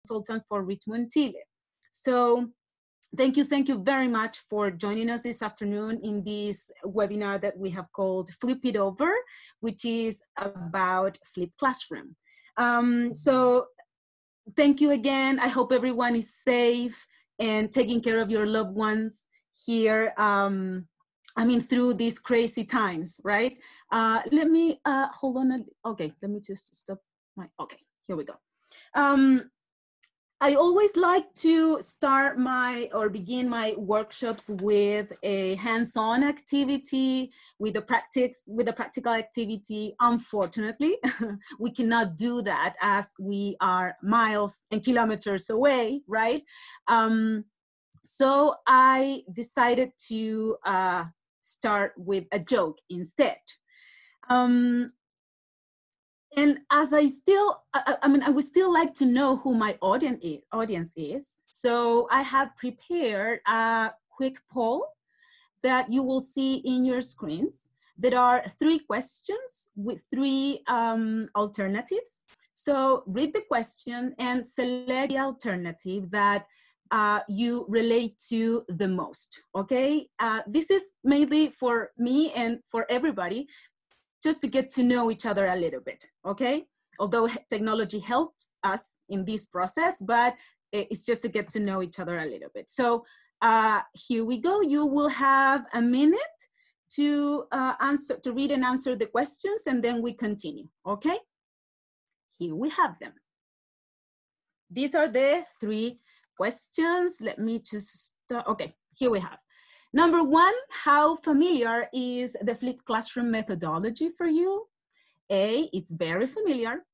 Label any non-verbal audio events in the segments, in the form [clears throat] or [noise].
consultant for Richmond, Chile. So thank you, thank you very much for joining us this afternoon in this webinar that we have called Flip It Over, which is about flipped classroom. Um, so thank you again. I hope everyone is safe and taking care of your loved ones here. Um, I mean, through these crazy times, right? Uh, let me, uh, hold on. A, okay, let me just stop my, okay, here we go. Um, I always like to start my or begin my workshops with a hands-on activity, with a practice, with a practical activity. Unfortunately, [laughs] we cannot do that as we are miles and kilometers away, right? Um, so I decided to uh, start with a joke instead. Um, and as I still, I, I, mean, I would still like to know who my audience is, audience is. So I have prepared a quick poll that you will see in your screens. There are three questions with three um, alternatives. So read the question and select the alternative that uh, you relate to the most, okay? Uh, this is mainly for me and for everybody, just to get to know each other a little bit, okay? Although technology helps us in this process, but it's just to get to know each other a little bit. So uh, here we go. You will have a minute to uh, answer, to read and answer the questions, and then we continue, okay? Here we have them. These are the three questions. Let me just, uh, okay, here we have. Number one, how familiar is the flipped classroom methodology for you? A, it's very familiar.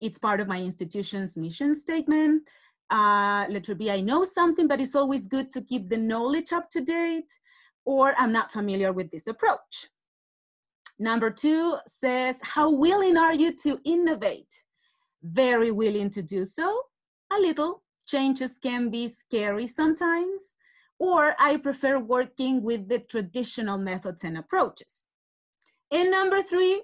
It's part of my institution's mission statement. Uh, letter B, I know something, but it's always good to keep the knowledge up to date, or I'm not familiar with this approach. Number two says, how willing are you to innovate? Very willing to do so, a little. Changes can be scary sometimes or I prefer working with the traditional methods and approaches. And number three,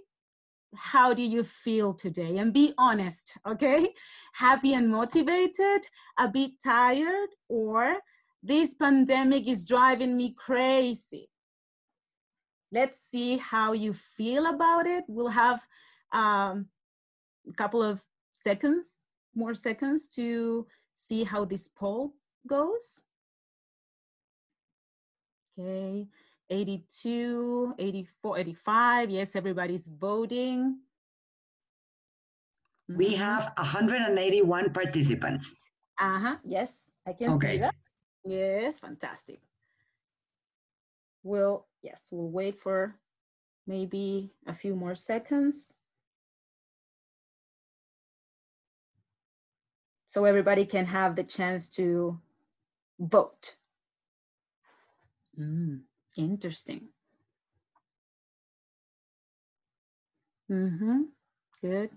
how do you feel today? And be honest, okay? Happy and motivated, a bit tired, or this pandemic is driving me crazy. Let's see how you feel about it. We'll have um, a couple of seconds, more seconds to see how this poll goes. Okay, 82, 84, 85. Yes, everybody's voting. We mm-hmm. have 181 participants. Uh-huh, yes, I can okay. see that. Yes, fantastic. We'll, yes, we'll wait for maybe a few more seconds. So everybody can have the chance to vote. Mm, interesting. Mm-hmm. Good.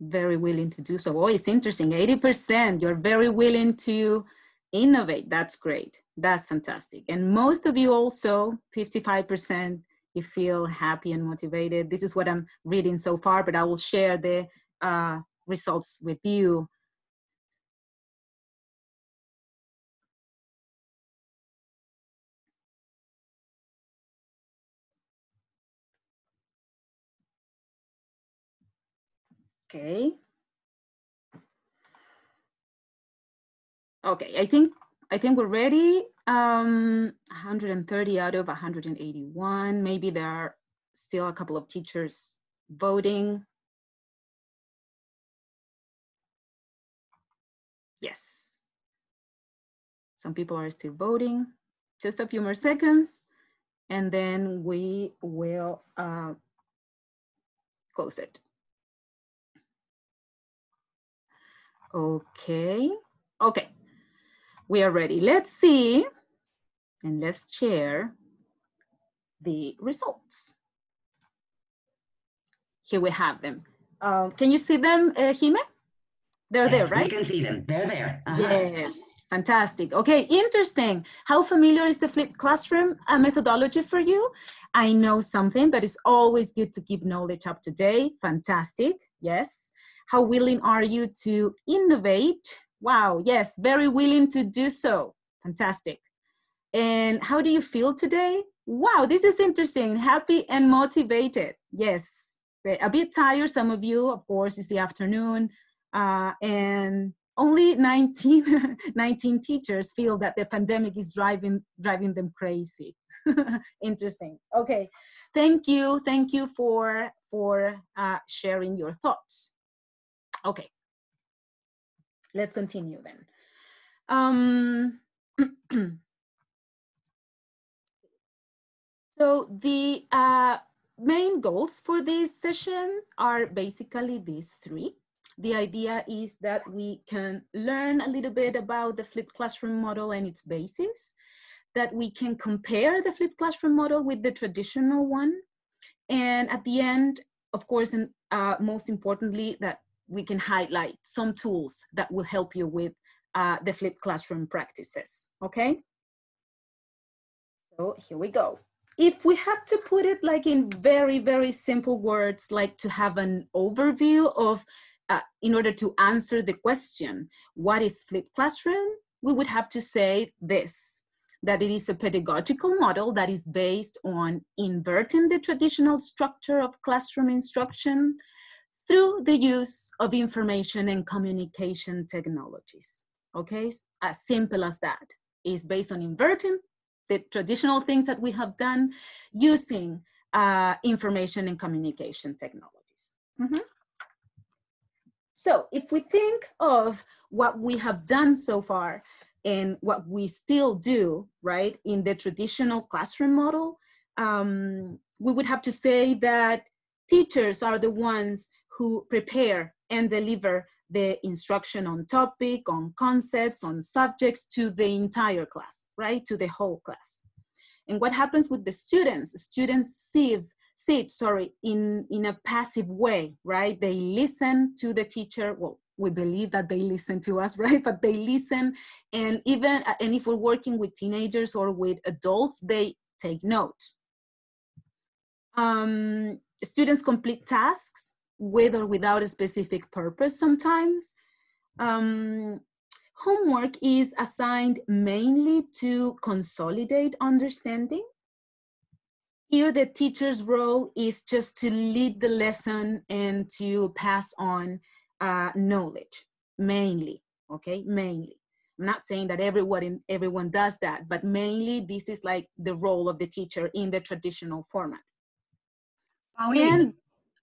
Very willing to do so. Oh, it's interesting. 80%, you're very willing to innovate. That's great. That's fantastic. And most of you also, 55%, you feel happy and motivated. This is what I'm reading so far, but I will share the uh, results with you Okay. Okay, I think I think we're ready. Um, 130 out of 181. Maybe there are still a couple of teachers voting. Yes. Some people are still voting. Just a few more seconds, and then we will uh, close it. Okay, okay, we are ready. Let's see, and let's share the results. Here we have them. Um, can you see them, uh, Jime? They're yes, there, right? We can see them. They're there. Uh -huh. Yes. Fantastic. Okay, interesting. How familiar is the flipped classroom methodology for you? I know something, but it's always good to keep knowledge up to date. Fantastic. Yes. How willing are you to innovate? Wow, yes, very willing to do so. Fantastic. And how do you feel today? Wow, this is interesting. Happy and motivated. Yes, a bit tired, some of you, of course, it's the afternoon. Uh, and only 19, [laughs] 19 teachers feel that the pandemic is driving, driving them crazy. [laughs] interesting. Okay, thank you. Thank you for, for uh, sharing your thoughts. Okay, let's continue then. Um, [clears throat] so the uh, main goals for this session are basically these three. The idea is that we can learn a little bit about the flipped classroom model and its basis, that we can compare the flipped classroom model with the traditional one, and at the end, of course, and uh, most importantly, that we can highlight some tools that will help you with uh, the flipped classroom practices, okay? So here we go. If we have to put it like in very, very simple words, like to have an overview of, uh, in order to answer the question, what is flipped classroom? We would have to say this, that it is a pedagogical model that is based on inverting the traditional structure of classroom instruction through the use of information and communication technologies. Okay, as simple as that. Is based on inverting the traditional things that we have done using uh, information and communication technologies. Mm -hmm. So if we think of what we have done so far and what we still do, right, in the traditional classroom model, um, we would have to say that teachers are the ones who prepare and deliver the instruction on topic, on concepts, on subjects to the entire class, right? To the whole class. And what happens with the students? Students sit, sit sorry, in, in a passive way, right? They listen to the teacher. Well, we believe that they listen to us, [laughs] right? But they listen. And even, and if we're working with teenagers or with adults, they take note. Um, students complete tasks with or without a specific purpose sometimes. Um, homework is assigned mainly to consolidate understanding. Here, the teacher's role is just to lead the lesson and to pass on uh, knowledge, mainly, okay, mainly. I'm not saying that everyone, everyone does that, but mainly this is like the role of the teacher in the traditional format. Paulina.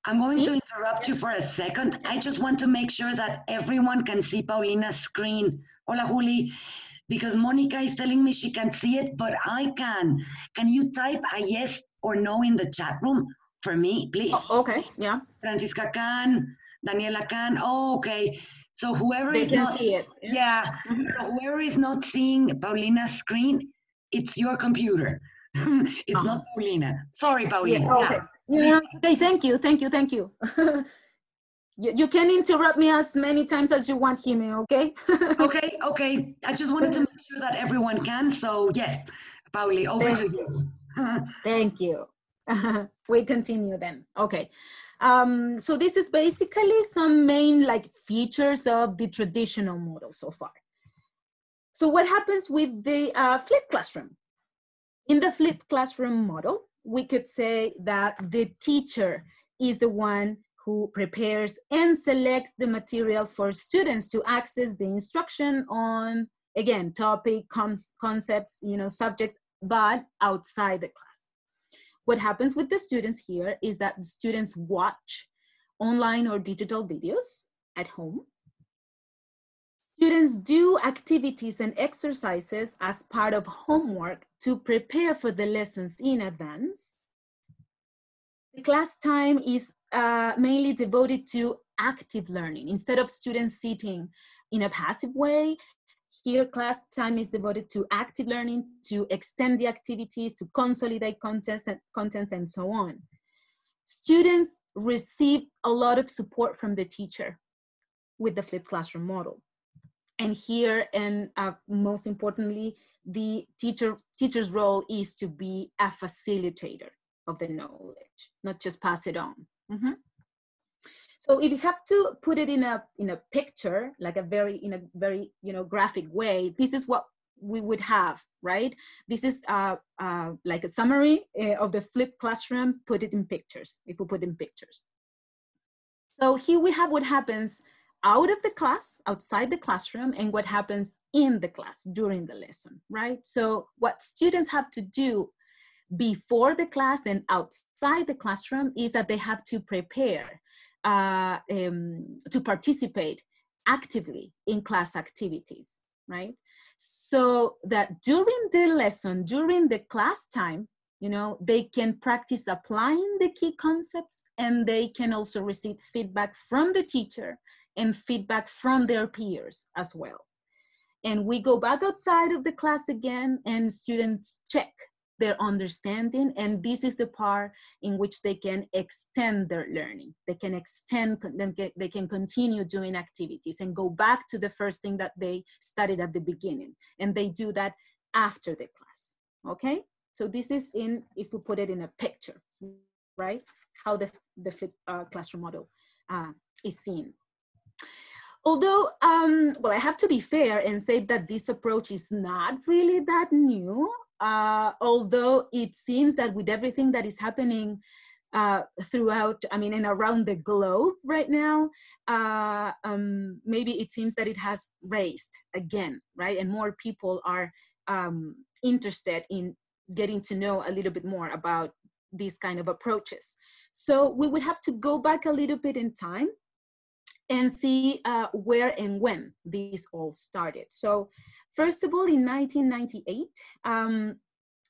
I'm going to interrupt you for a second. I just want to make sure that everyone can see Paulina's screen. Hola, Juli. Because Monica is telling me she can't see it, but I can. Can you type a yes or no in the chat room for me, please? Oh, okay, yeah. Francisca can, Daniela can. Oh, okay. So whoever they is can not, see it. Yeah. Mm-hmm. So whoever is not seeing Paulina's screen, it's your computer. [laughs] it's uh-huh. not Paulina. Sorry, Paulina. Yeah, okay. Yeah. Okay. Thank you. Thank you. Thank you. [laughs] you, you can interrupt me as many times as you want, Jimmy. Okay. [laughs] okay. Okay. I just wanted to make sure that everyone can. So yes, Pauli, over Thank to you. [laughs] Thank you. we continue then. Okay. Um, so this is basically some main like features of the traditional model so far. So what happens with the uh, flipped classroom? In the flipped classroom model, we could say that the teacher is the one who prepares and selects the materials for students to access the instruction on, again, topic, concepts, you know, subject, but outside the class. What happens with the students here is that the students watch online or digital videos at home. Students do activities and exercises as part of homework to prepare for the lessons in advance. The class time is uh, mainly devoted to active learning. Instead of students sitting in a passive way, here class time is devoted to active learning, to extend the activities, to consolidate contents and, contents and so on. Students receive a lot of support from the teacher with the flipped classroom model and here and uh, most importantly the teacher teacher's role is to be a facilitator of the knowledge not just pass it on mm -hmm. So if you have to put it in a in a picture, like a very in a very you know graphic way, this is what we would have, right? This is uh, uh, like a summary uh, of the flipped classroom, put it in pictures, if we put in pictures. So here we have what happens out of the class, outside the classroom, and what happens in the class during the lesson, right? So what students have to do before the class and outside the classroom is that they have to prepare uh, um, to participate actively in class activities, right? So that during the lesson, during the class time, you know, they can practice applying the key concepts and they can also receive feedback from the teacher and feedback from their peers as well. And we go back outside of the class again and students check their understanding and this is the part in which they can extend their learning. They can extend they can continue doing activities and go back to the first thing that they studied at the beginning and they do that after the class okay? So this is in if we put it in a picture right? How the the uh, classroom model uh, is seen although um, well i have to be fair and say that this approach is not really that new uh, although it seems that with everything that is happening uh, throughout, I mean, and around the globe right now, uh, um, maybe it seems that it has raised again, right? And more people are um, interested in getting to know a little bit more about these kind of approaches. So we would have to go back a little bit in time and see uh, where and when these all started. So First of all, in 1998, um,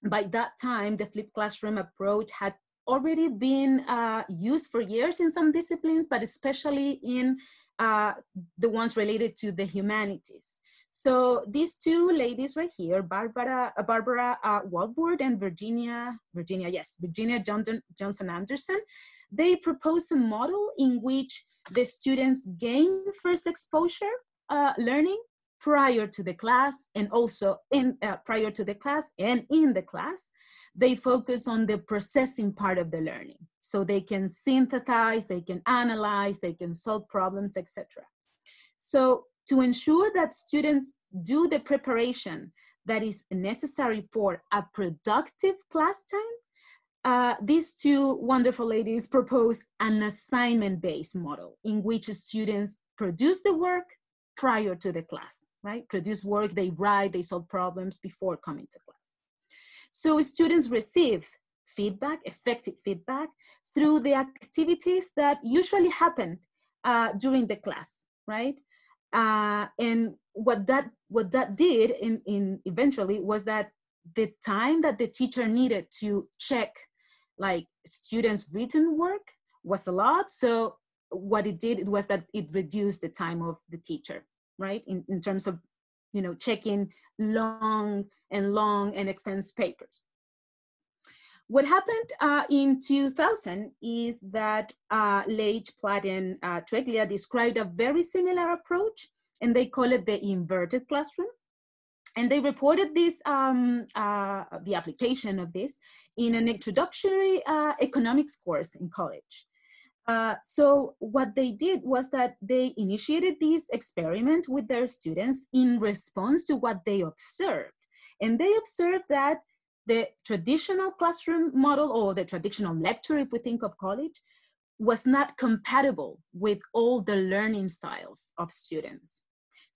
by that time, the flipped classroom approach had already been uh, used for years in some disciplines, but especially in uh, the ones related to the humanities. So these two ladies right here, Barbara, uh, Barbara uh, Walvoord and Virginia, Virginia, yes, Virginia Johnson, Johnson Anderson, they proposed a model in which the students gain first exposure uh, learning prior to the class and also in uh, prior to the class and in the class. They focus on the processing part of the learning. So they can synthesize they can analyze they can solve problems etc so to ensure that students do the preparation that is necessary for a productive class time uh, these two wonderful ladies proposed an assignment-based model in which students produce the work prior to the class, right? Produce work, they write, they solve problems before coming to class. So students receive feedback, effective feedback, through the activities that usually happen uh, during the class, right? Uh, and what that what that did in, in eventually was that the time that the teacher needed to check like students' written work was a lot. So what it did it was that it reduced the time of the teacher, right? In, in terms of, you know, checking long and long and extensive papers. What happened uh, in 2000 is that uh, Lage, Platt, and uh, Treglia described a very similar approach, and they call it the inverted classroom. And they reported this, um, uh, the application of this, in an introductory uh, economics course in college. Uh, so what they did was that they initiated this experiment with their students in response to what they observed. And they observed that the traditional classroom model or the traditional lecture, if we think of college, was not compatible with all the learning styles of students.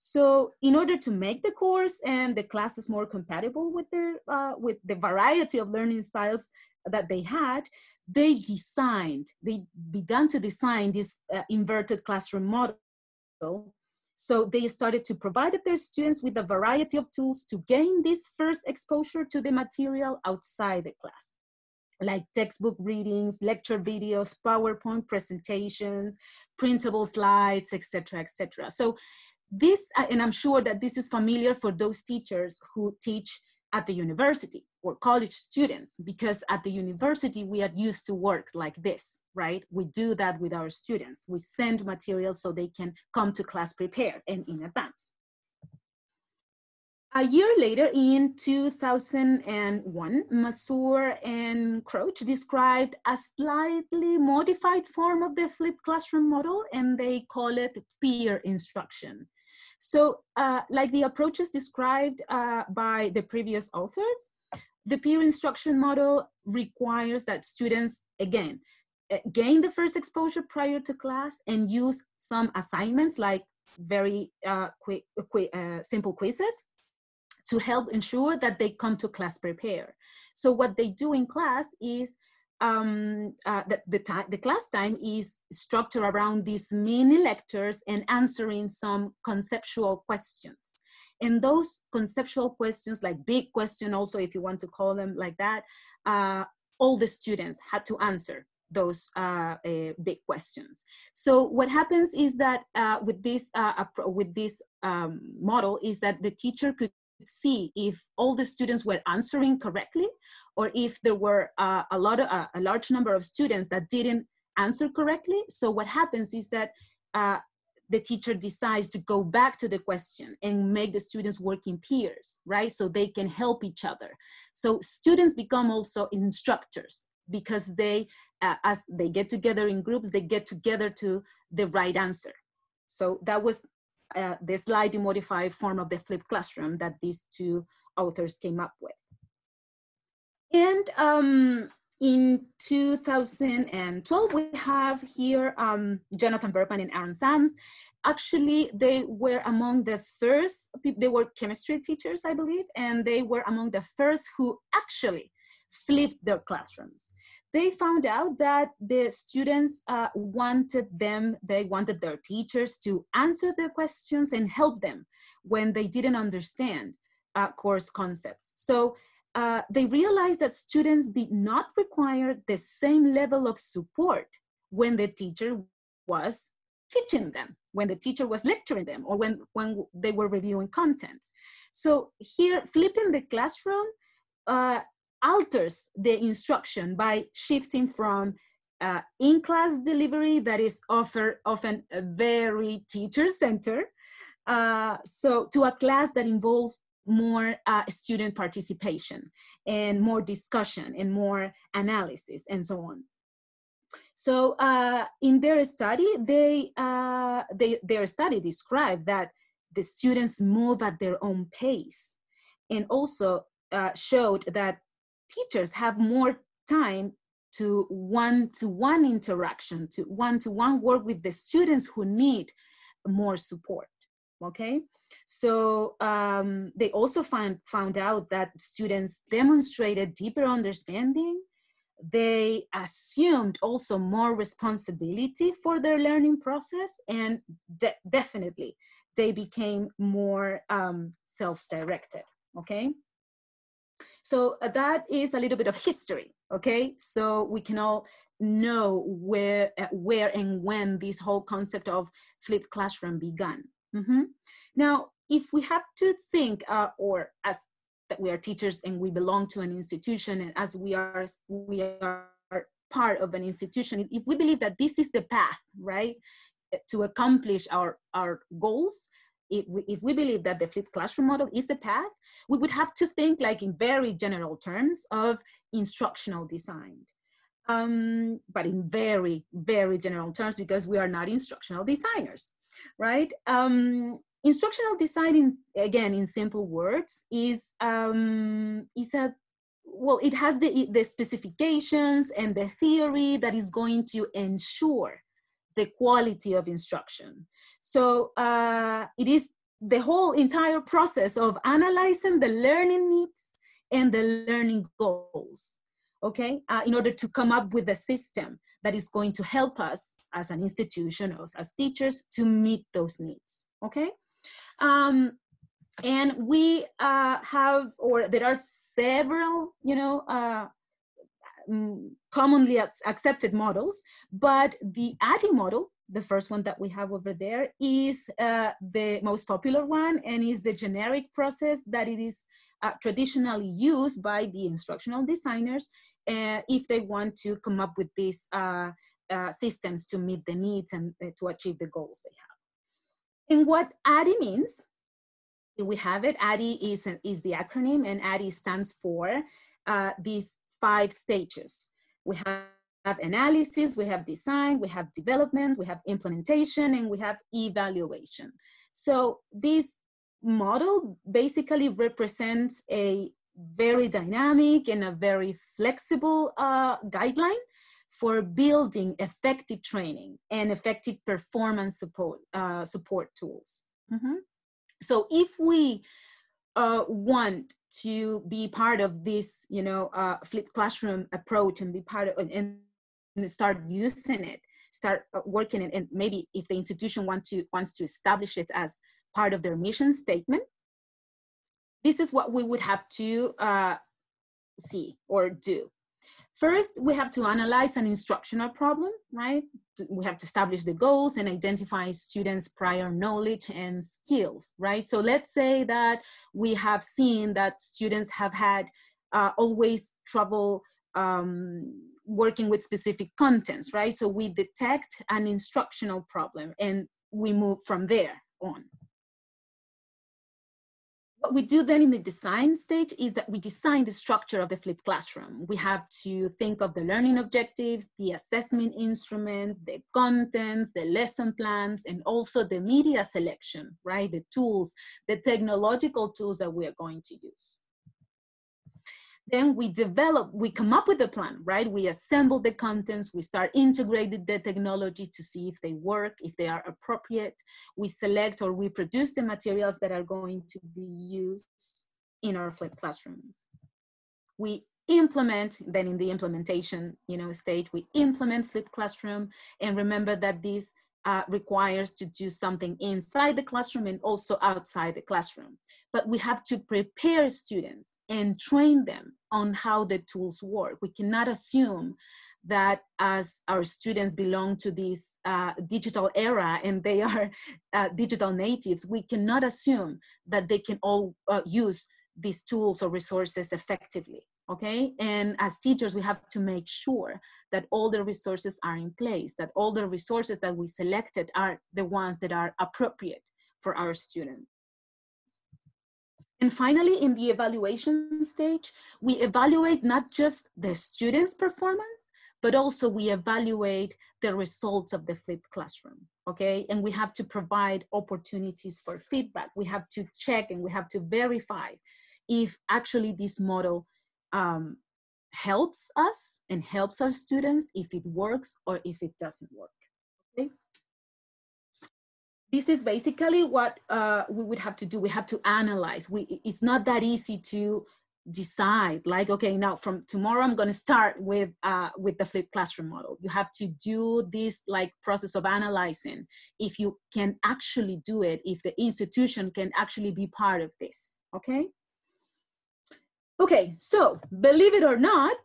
So in order to make the course and the classes more compatible with, their, uh, with the variety of learning styles that they had, they designed, they began to design this uh, inverted classroom model. So they started to provide their students with a variety of tools to gain this first exposure to the material outside the class like textbook readings, lecture videos, PowerPoint presentations, printable slides, etc., etc. So this, uh, and I'm sure that this is familiar for those teachers who teach at the university or college students because at the university we are used to work like this right? We do that with our students. We send materials so they can come to class prepared and in advance. A year later, in 2001, Mazur and Crouch described a slightly modified form of the flipped classroom model, and they call it peer instruction. So uh, like the approaches described uh, by the previous authors, the peer instruction model requires that students, again, uh, gain the first exposure prior to class and use some assignments like very uh, quick, quick uh, simple quizzes to help ensure that they come to class prepared. So what they do in class is um, uh, the, the, time, the class time is structured around these mini lectures and answering some conceptual questions. And those conceptual questions, like big question also, if you want to call them like that, uh, all the students had to answer those uh, uh, big questions. So what happens is that uh, with this uh, with this um, model is that the teacher could see if all the students were answering correctly or if there were uh, a lot of uh, a large number of students that didn't answer correctly. So what happens is that uh, the teacher decides to go back to the question and make the students work in peers right? So they can help each other. So students become also instructors because they uh, as they get together in groups they get together to the right answer. So that was uh, the slightly modified form of the flipped classroom that these two authors came up with. And um, in 2012, we have here um, Jonathan Bergmann and Aaron Sams. Actually, they were among the first, they were chemistry teachers, I believe, and they were among the first who actually flipped their classrooms. They found out that the students uh, wanted them, they wanted their teachers to answer their questions and help them when they didn't understand uh, course concepts. So uh, they realized that students did not require the same level of support when the teacher was teaching them, when the teacher was lecturing them, or when, when they were reviewing content. So here, flipping the classroom uh, alters the instruction by shifting from uh, in-class delivery that is offer, often very teacher-centered, uh, so to a class that involves more uh, student participation and more discussion and more analysis and so on. So uh, in their study, they, uh, they, their study described that the students move at their own pace and also uh, showed that teachers have more time to one-to-one interaction, to one-to-one work with the students who need more support, okay? So um, they also find, found out that students demonstrated deeper understanding. They assumed also more responsibility for their learning process and de definitely they became more um, self-directed, okay? So uh, that is a little bit of history, okay? So we can all know where, uh, where and when this whole concept of flipped classroom began. Mm -hmm. Now, if we have to think, uh, or as that we are teachers and we belong to an institution, and as we are, we are part of an institution, if we believe that this is the path, right, to accomplish our, our goals, if we, if we believe that the flipped classroom model is the path, we would have to think like in very general terms of instructional design. Um, but in very, very general terms because we are not instructional designers, right? Um, instructional design, in, again, in simple words, is, um, is a well, it has the, the specifications and the theory that is going to ensure the quality of instruction. So uh, it is the whole entire process of analyzing the learning needs and the learning goals, okay, uh, in order to come up with a system that is going to help us as an institution or as teachers to meet those needs, okay? Um, and we uh, have, or there are several, you know, Mm, commonly accepted models, but the ADDIE model, the first one that we have over there, is uh, the most popular one and is the generic process that it is uh, traditionally used by the instructional designers uh, if they want to come up with these uh, uh, systems to meet the needs and uh, to achieve the goals they have. And what ADDIE means we have it. ADDIE is, is the acronym and ADDIE stands for uh, these five stages. We have, analysis, we have design, we have development, we have implementation, and we have evaluation. So this model basically represents a very dynamic and a very flexible uh, guideline for building effective training and effective performance support, uh, support tools. Mm -hmm. So if we uh, want to be part of this, you know, uh, flipped classroom approach and be part of and, and start using it, start uh, working it, and maybe if the institution want to wants to establish it as part of their mission statement, this is what we would have to uh, see or do. First, we have to analyze an instructional problem, right? We have to establish the goals and identify students' prior knowledge and skills, right? So let's say that we have seen that students have had uh, always trouble um, working with specific contents, right? So we detect an instructional problem and we move from there on, what we do then in the design stage is that we design the structure of the flipped classroom. We have to think of the learning objectives, the assessment instrument, the contents, the lesson plans, and also the media selection, right? The tools, the technological tools that we are going to use then we develop, we come up with a plan, right? We assemble the contents, we start integrating the technology to see if they work, if they are appropriate. We select or we produce the materials that are going to be used in our flipped classrooms. We implement, then in the implementation you know, stage, we implement flipped classroom and remember that this uh, requires to do something inside the classroom and also outside the classroom. But we have to prepare students and train them on how the tools work. We cannot assume that as our students belong to this uh, digital era and they are [laughs] uh, digital natives, we cannot assume that they can all uh, use these tools or resources effectively, okay? And as teachers, we have to make sure that all the resources are in place, that all the resources that we selected are the ones that are appropriate for our students. And finally, in the evaluation stage, we evaluate not just the student's performance, but also we evaluate the results of the flipped classroom, okay? And we have to provide opportunities for feedback. We have to check and we have to verify if actually this model um, helps us and helps our students, if it works or if it doesn't work? This is basically what uh, we would have to do. We have to analyze. We, it's not that easy to decide like, okay, now from tomorrow, I'm gonna start with, uh, with the flipped classroom model. You have to do this like process of analyzing if you can actually do it, if the institution can actually be part of this, okay? Okay, so believe it or not,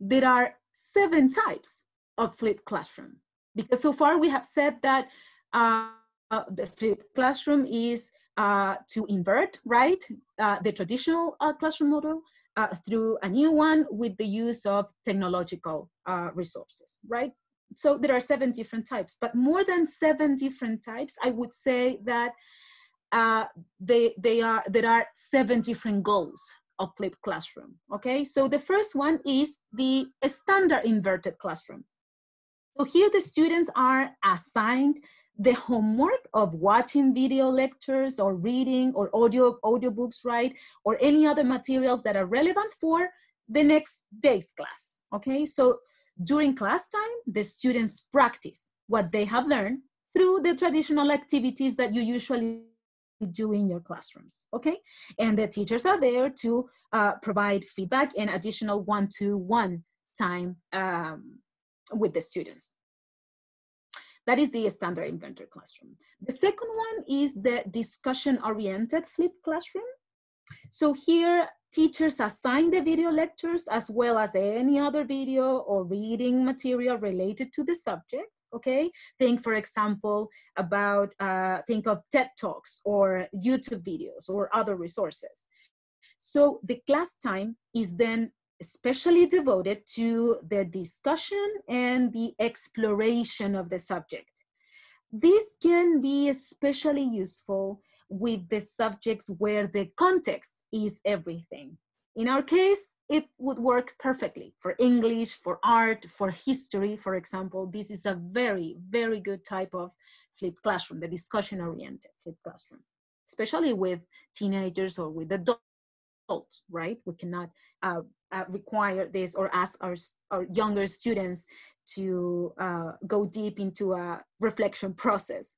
there are seven types of flipped classroom because so far we have said that uh, uh, the flipped classroom is uh, to invert, right, uh, the traditional uh, classroom model uh, through a new one with the use of technological resources, right? So there are seven different types, but more than seven different types, I would say that they, they are, there are seven different goals of flipped classroom, okay? So the first one is the standard inverted classroom. So here the students are assigned the homework of watching video lectures or reading or audio audiobooks right or any other materials that are relevant for the next day's class okay? So during class time the students practice what they have learned through the traditional activities that you usually do in your classrooms okay? And the teachers are there to uh, provide feedback and additional one-to-one time um, with the students that is the standard inverted classroom. The second one is the discussion-oriented flipped classroom. So here, teachers assign the video lectures as well as any other video or reading material related to the subject, okay? Think, for example, about, uh, think of TED Talks or YouTube videos or other resources. So the class time is then especially devoted to the discussion and the exploration of the subject. this can be especially useful with the subjects where the context is everything. In our case, it would work perfectly for English, for art, for history, for example. This is a very, very good type of flipped classroom, the discussion oriented flipped classroom, especially with teenagers or with adults, right? We cannot uh, uh, require this or ask our, our younger students to uh, go deep into a reflection process.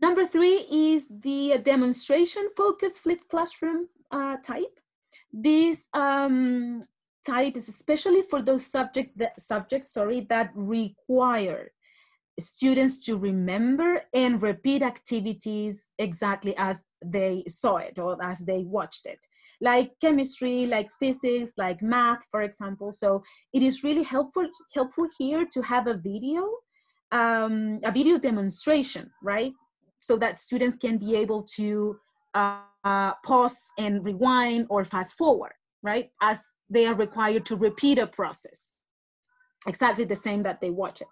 Number three is the demonstration focused flipped classroom uh, type. This um, type is especially for those subject that, subjects sorry, that require students to remember and repeat activities exactly as they saw it or as they watched it like chemistry like physics like math for example. So it is really helpful helpful here to have a video um, a video demonstration right? So that students can be able to uh, uh, pause and rewind or fast forward right? As they are required to repeat a process. Exactly the same that they watch it.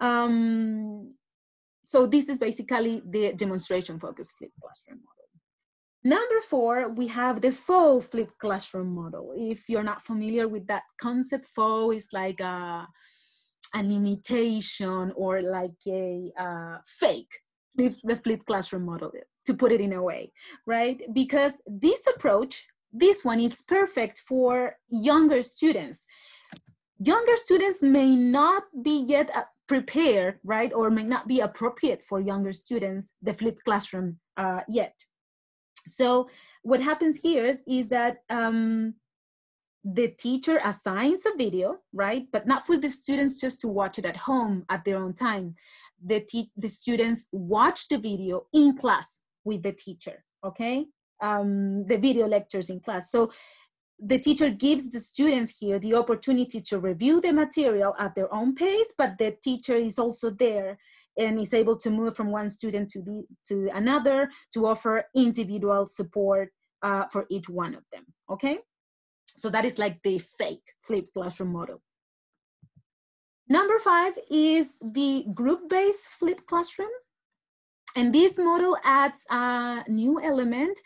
Um, so this is basically the demonstration focused flipped classroom model. Number four, we have the faux flipped classroom model. If you're not familiar with that concept, faux is like a, an imitation or like a uh, fake, the flipped classroom model, to put it in a way, right? Because this approach, this one is perfect for younger students. Younger students may not be yet prepared, right, or may not be appropriate for younger students, the flipped classroom uh, yet. So what happens here is, is that um, the teacher assigns a video, right, but not for the students just to watch it at home at their own time. The, the students watch the video in class with the teacher, okay? Um, the video lectures in class. So the teacher gives the students here the opportunity to review the material at their own pace, but the teacher is also there and is able to move from one student to, the, to another to offer individual support uh, for each one of them, okay? So that is like the fake flipped classroom model. Number five is the group-based flipped classroom. And this model adds a new element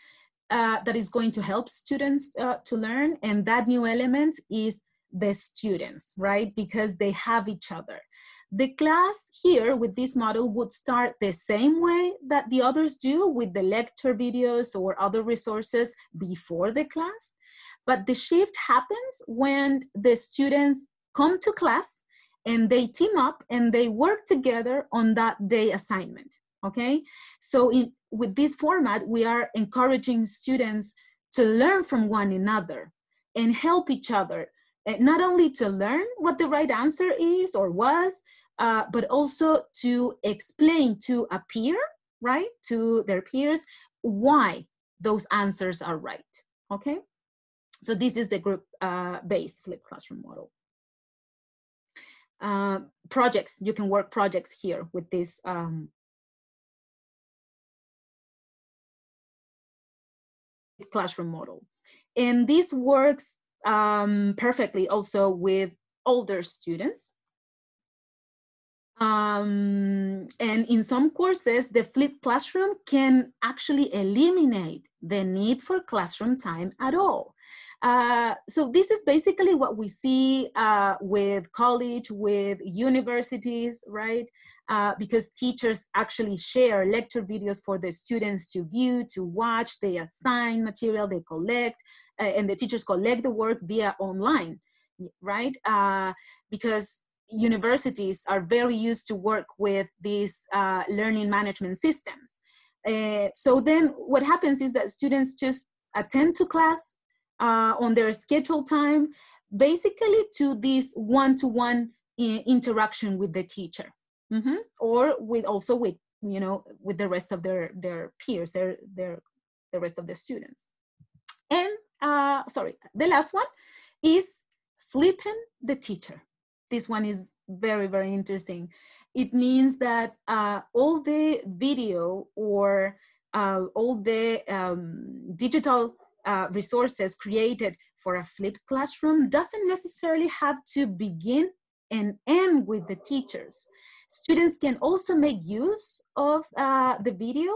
uh, that is going to help students uh, to learn. And that new element is the students, right? Because they have each other. The class here with this model would start the same way that the others do with the lecture videos or other resources before the class. But the shift happens when the students come to class and they team up and they work together on that day assignment okay? So in, with this format we are encouraging students to learn from one another and help each other eh, not only to learn what the right answer is or was uh, but also to explain to a peer right to their peers why those answers are right okay? So this is the group uh, based flipped classroom model. Uh, projects you can work projects here with this um, classroom model. And this works um, perfectly also with older students. Um, and in some courses, the flipped classroom can actually eliminate the need for classroom time at all. Uh, so this is basically what we see uh, with college, with universities, right? Uh, because teachers actually share lecture videos for the students to view, to watch, they assign material, they collect, uh, and the teachers collect the work via online, right? Uh, because universities are very used to work with these uh, learning management systems. Uh, so then what happens is that students just attend to class on their scheduled time, basically to this one-to-one -one interaction with the teacher mm-hmm. or with also with you know with the rest of their their peers their their the rest of the students. And uh sorry the last one is flipping the teacher. This one is very very interesting. It means that uh, all the video or uh, all the um, digital uh, resources created for a flipped classroom doesn't necessarily have to begin and end with the teachers Students can also make use of uh, the video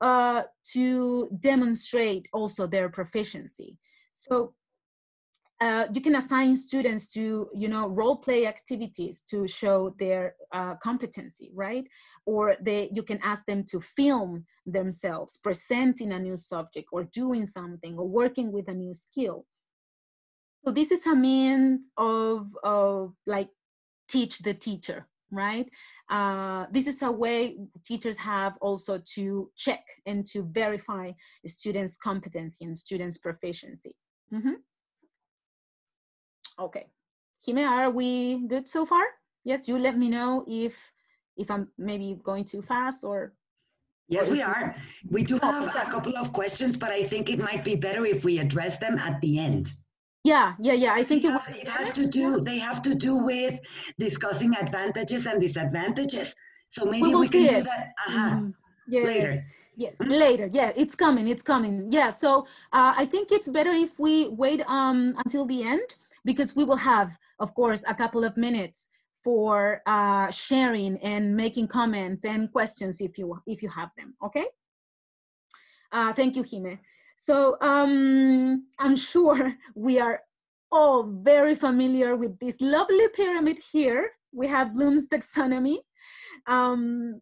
uh, to demonstrate also their proficiency. So uh, you can assign students to, you know, role play activities to show their uh, competency, right? Or they, you can ask them to film themselves presenting a new subject or doing something or working with a new skill. So this is a mean of, of like teach the teacher, right? Uh, this is a way teachers have also to check and to verify students' competency and students' proficiency. Mm -hmm. Okay. Jime, are we good so far? Yes, you let me know if if I'm maybe going too fast or Yes, we are. We do have a couple of questions, but I think it might be better if we address them at the end. Yeah, yeah, yeah. I think it, it, it has to do. They have to do with discussing advantages and disadvantages. So maybe we, we can do that uh -huh, mm, yes. later. Yes, mm -hmm. later. Yeah, it's coming. It's coming. Yeah. So uh, I think it's better if we wait um, until the end because we will have, of course, a couple of minutes for uh, sharing and making comments and questions if you if you have them. Okay. Uh, thank you, Jime. So um, I'm sure we are all very familiar with this lovely pyramid here. We have Bloom's taxonomy. Um,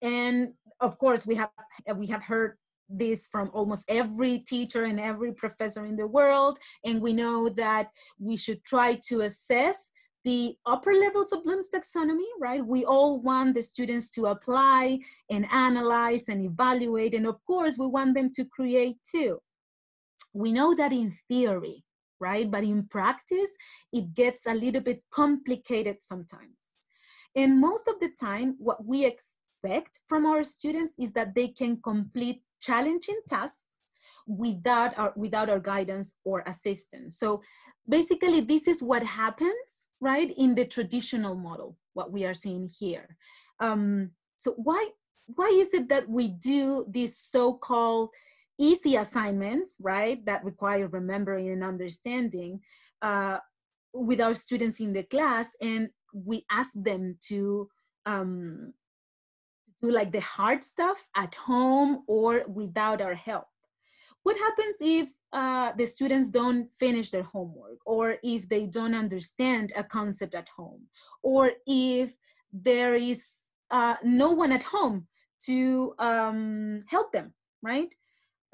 and of course, we have, we have heard this from almost every teacher and every professor in the world. And we know that we should try to assess the upper levels of Bloom's taxonomy, right? We all want the students to apply and analyze and evaluate. And of course, we want them to create too. We know that in theory, right? But in practice, it gets a little bit complicated sometimes. And most of the time, what we expect from our students is that they can complete challenging tasks without our, without our guidance or assistance. So basically this is what happens, right, in the traditional model, what we are seeing here. Um, so why, why is it that we do these so-called easy assignments, right, that require remembering and understanding uh, with our students in the class and we ask them to um, do like the hard stuff at home or without our help. What happens if uh, the students don't finish their homework or if they don't understand a concept at home or if there is uh, no one at home to um, help them, right?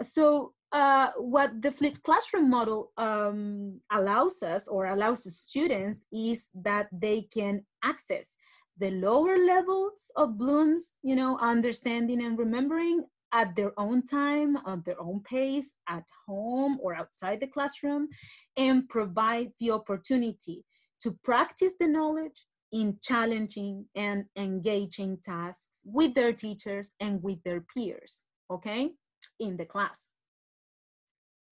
So uh, what the flipped classroom model um, allows us or allows the students is that they can access the lower levels of Bloom's, you know, understanding and remembering at their own time, at their own pace, at home or outside the classroom, and provide the opportunity to practice the knowledge in challenging and engaging tasks with their teachers and with their peers, okay, in the class.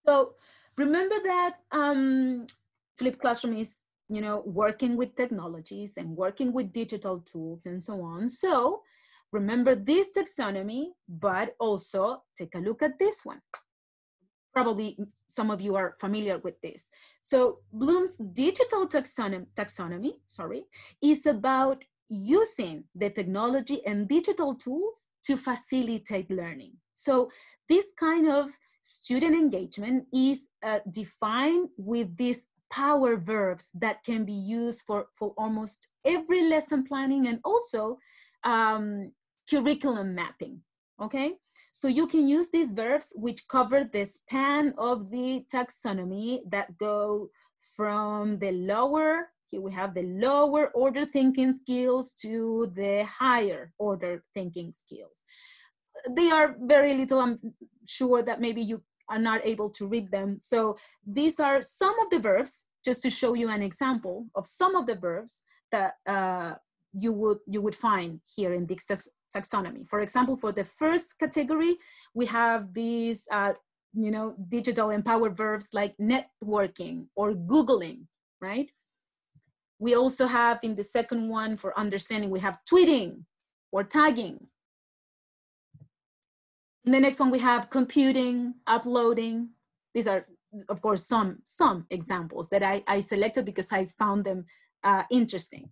So remember that um, flipped classroom is you know, working with technologies and working with digital tools and so on. So remember this taxonomy, but also take a look at this one. Probably some of you are familiar with this. So Bloom's digital taxonomy, taxonomy sorry, is about using the technology and digital tools to facilitate learning. So this kind of student engagement is uh, defined with these power verbs that can be used for, for almost every lesson planning and also um, curriculum mapping, okay? So you can use these verbs which cover the span of the taxonomy that go from the lower, here we have the lower order thinking skills to the higher order thinking skills. They are very little, I'm sure that maybe you are not able to read them. So these are some of the verbs, just to show you an example of some of the verbs that uh, you would you would find here in this taxonomy. For example, for the first category, we have these uh, you know digital empowered verbs like networking or googling, right? We also have in the second one for understanding, we have tweeting or tagging, in the next one, we have computing, uploading. These are, of course, some, some examples that I, I selected because I found them uh, interesting.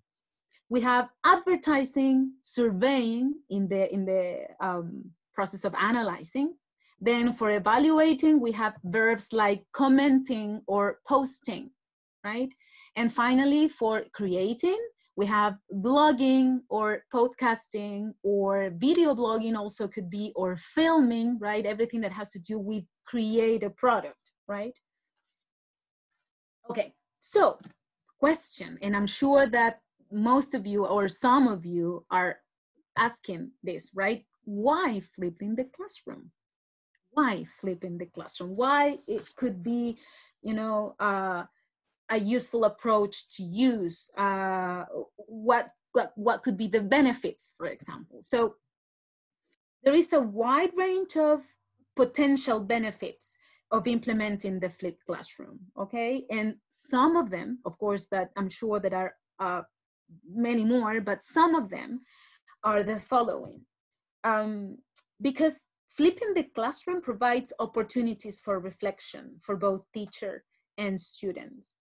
We have advertising, surveying in the, in the um, process of analyzing. Then for evaluating, we have verbs like commenting or posting, right? And finally, for creating, we have blogging or podcasting or video blogging also could be or filming right everything that has to do with create a product right okay so question and i'm sure that most of you or some of you are asking this right? Why flipping the classroom? Why flipping the classroom? Why it could be you know uh, a useful approach to use uh, what, what what could be the benefits for example? So there is a wide range of potential benefits of implementing the flipped classroom okay? And some of them of course that i'm sure that are uh, many more but some of them are the following um, because flipping the classroom provides opportunities for reflection for both teacher and students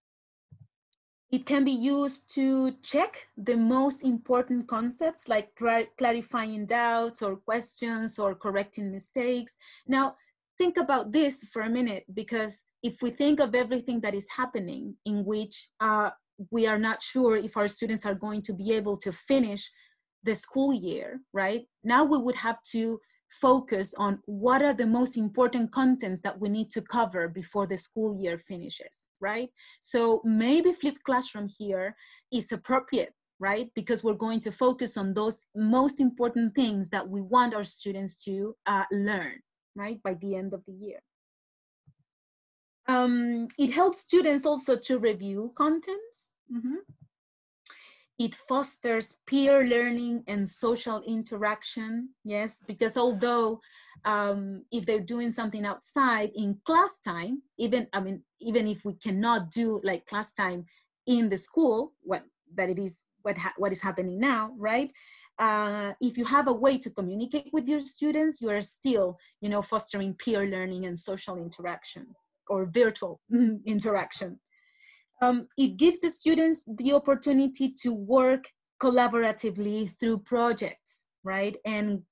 it can be used to check the most important concepts like clarifying doubts or questions or correcting mistakes. Now, think about this for a minute because if we think of everything that is happening in which uh, we are not sure if our students are going to be able to finish the school year, right? Now we would have to focus on what are the most important contents that we need to cover before the school year finishes, right? So maybe flipped classroom here is appropriate, right? Because we're going to focus on those most important things that we want our students to uh, learn, right, by the end of the year. Um, it helps students also to review contents. Mm -hmm. It fosters peer learning and social interaction. Yes, because although um, if they're doing something outside in class time, even I mean, even if we cannot do like class time in the school, what that it is what what is happening now, right? Uh, if you have a way to communicate with your students, you are still, you know, fostering peer learning and social interaction or virtual [laughs] interaction. Um, it gives the students the opportunity to work collaboratively through projects, right? And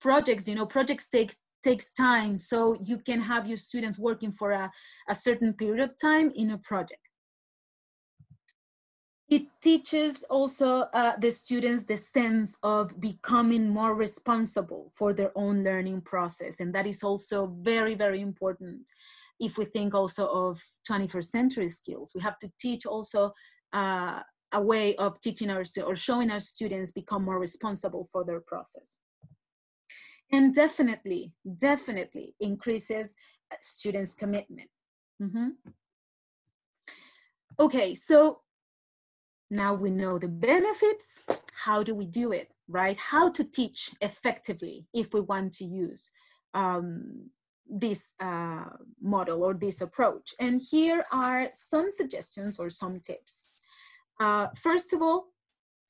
projects, you know, projects take takes time, so you can have your students working for a, a certain period of time in a project. It teaches also uh, the students the sense of becoming more responsible for their own learning process. And that is also very, very important if we think also of 21st century skills, we have to teach also uh, a way of teaching our or showing our students become more responsible for their process. And definitely, definitely increases students' commitment. Mm -hmm. Okay, so now we know the benefits. How do we do it, right? How to teach effectively if we want to use um, this uh, model or this approach. And here are some suggestions or some tips. Uh, first of all,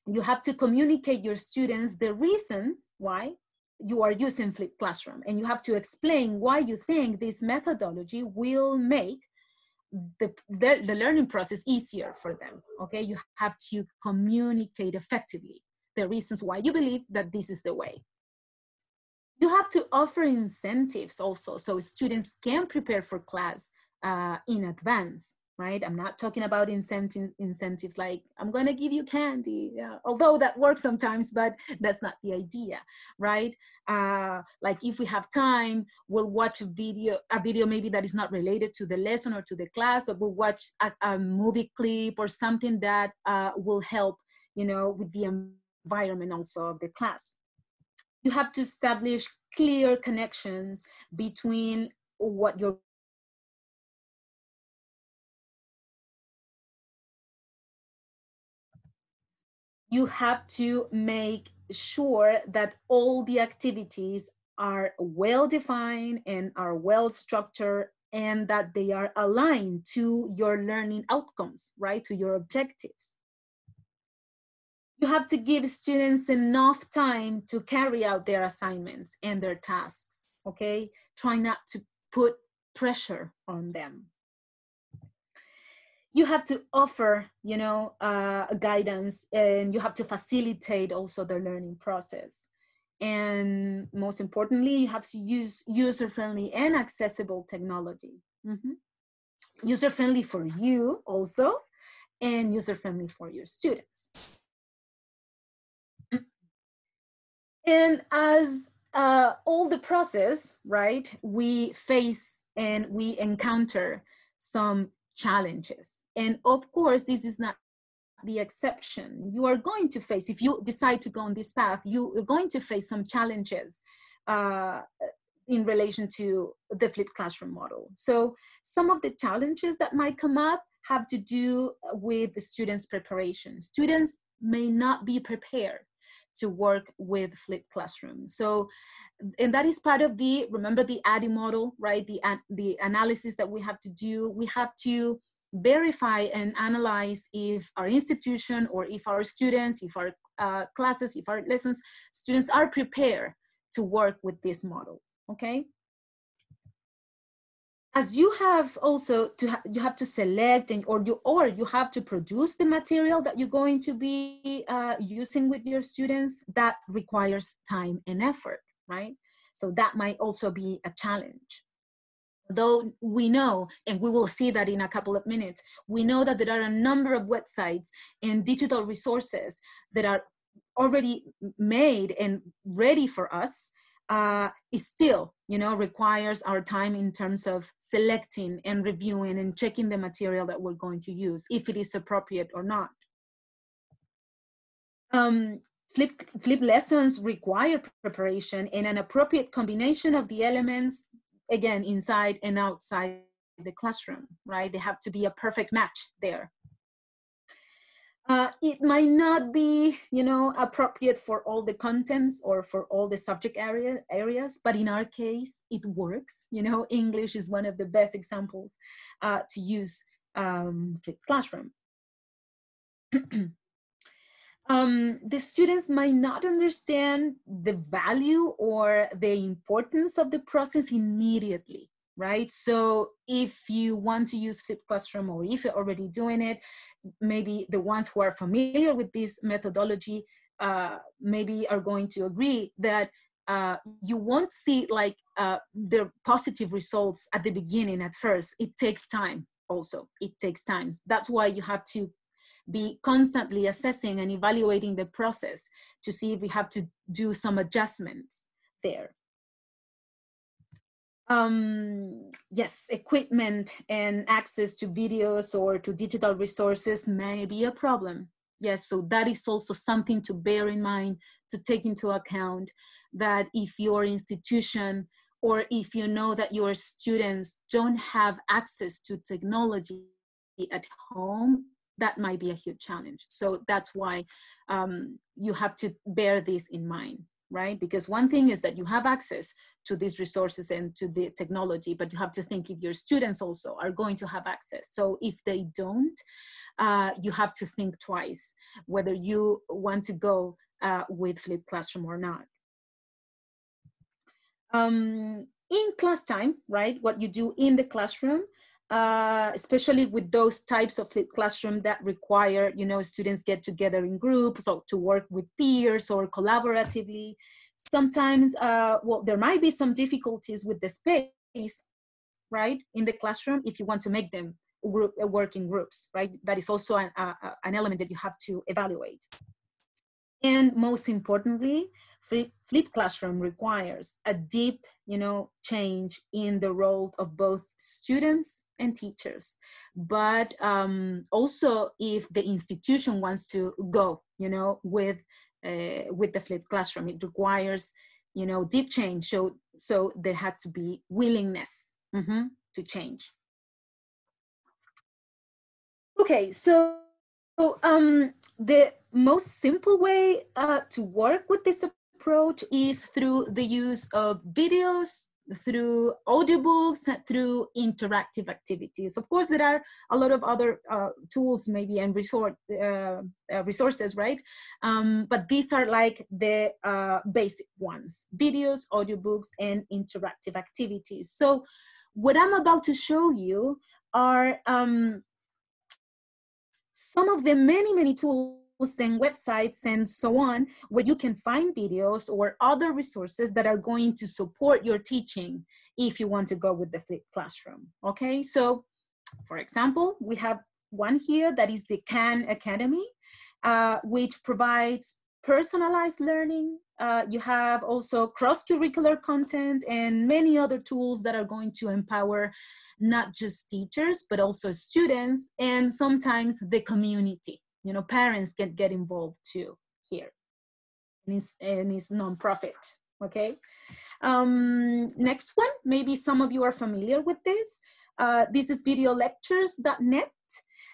you have to communicate your students the reasons why you are using flipped classroom and you have to explain why you think this methodology will make the, the, the learning process easier for them okay you have to communicate effectively the reasons why you believe that this is the way you have to offer incentives also so students can prepare for class uh, in advance right? I'm not talking about incentives incentives like i'm going to give you candy yeah, although that works sometimes but that's not the idea right? Uh, like if we have time we'll watch a video a video maybe that is not related to the lesson or to the class but we'll watch a, a movie clip or something that uh, will help you know with the environment also of the class you have to establish clear connections between what you're you have to make sure that all the activities are well defined and are well structured and that they are aligned to your learning outcomes, right? To your objectives you have to give students enough time to carry out their assignments and their tasks, okay? Try not to put pressure on them. you have to offer you know uh, guidance and you have to facilitate also the learning process and most importantly you have to use user-friendly and accessible technology mm-hmm. user-friendly for you also and user-friendly for your students and as uh, all the process right we face and we encounter some challenges. And of course, this is not the exception. You are going to face, if you decide to go on this path, you are going to face some challenges uh, in relation to the flipped classroom model. So some of the challenges that might come up have to do with the students' preparation. Students may not be prepared to work with flipped classroom. So and that is part of the remember the ADDIE model right? The the analysis that we have to do. We have to verify and analyze if our institution or if our students if our uh, classes if our lessons students are prepared to work with this model okay as you have also to ha you have to select and or you or you have to produce the material that you're going to be uh, using with your students that requires time and effort right? So that might also be a challenge. Though we know, and we will see that in a couple of minutes, we know that there are a number of websites and digital resources that are already made and ready for us uh, it still you know requires our time in terms of selecting and reviewing and checking the material that we're going to use if it is appropriate or not um, Flip, flip lessons require preparation and an appropriate combination of the elements, again, inside and outside the classroom, right? They have to be a perfect match there. Uh, it might not be, you know, appropriate for all the contents or for all the subject area, areas, but in our case, it works. You know, English is one of the best examples uh, to use um, flipped classroom. [clears throat] um, the students might not understand the value or the importance of the process immediately, right? So if you want to use flipped classroom or if you're already doing it, maybe the ones who are familiar with this methodology uh, maybe are going to agree that uh, you won't see like uh, the positive results at the beginning at first. It takes time also. It takes time. That's why you have to be constantly assessing and evaluating the process to see if we have to do some adjustments there. Um, yes, equipment and access to videos or to digital resources may be a problem. Yes, so that is also something to bear in mind, to take into account that if your institution or if you know that your students don't have access to technology at home, that might be a huge challenge. So that's why um, you have to bear this in mind, right? Because one thing is that you have access to these resources and to the technology, but you have to think if your students also are going to have access. So if they don't, uh, you have to think twice whether you want to go uh, with flipped classroom or not. Um, in class time, right, what you do in the classroom, uh, especially with those types of classroom that require, you know, students get together in groups or to work with peers or collaboratively. Sometimes, uh, well, there might be some difficulties with the space, right, in the classroom if you want to make them group, work in groups, right? That is also an, uh, an element that you have to evaluate. And most importantly, flipped classroom requires a deep, you know, change in the role of both students and teachers. But um, also if the institution wants to go you know with uh, with the flipped classroom it requires you know deep change. So so there had to be willingness mm-hmm, to change. Okay so um, the most simple way uh, to work with this approach is through the use of videos through audiobooks, through interactive activities. Of course, there are a lot of other uh, tools maybe and resort, uh, uh, resources, right? Um, but these are like the uh, basic ones, videos, audiobooks, and interactive activities. So what I'm about to show you are um, some of the many, many tools and websites and so on, where you can find videos or other resources that are going to support your teaching if you want to go with the flipped classroom. Okay, so for example, we have one here that is the Khan Academy, uh, which provides personalized learning. Uh, you have also cross-curricular content and many other tools that are going to empower not just teachers, but also students and sometimes the community you know parents can get involved too here. And it's, and it's non-profit okay? Um, next one maybe some of you are familiar with this. Uh, this is videolectures.net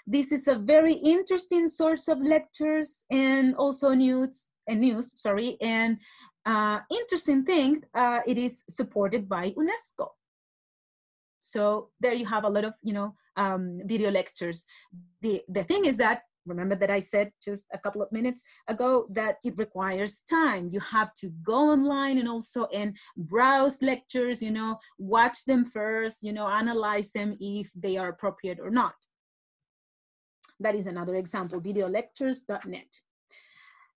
this is a very interesting source of lectures and also news and news sorry and uh, interesting thing uh, it is supported by unesco. So there you have a lot of you know um, video lectures. The the thing is that remember that I said just a couple of minutes ago that it requires time. You have to go online and also and browse lectures, you know, watch them first, you know, analyze them if they are appropriate or not. That is another example, videolectures.net.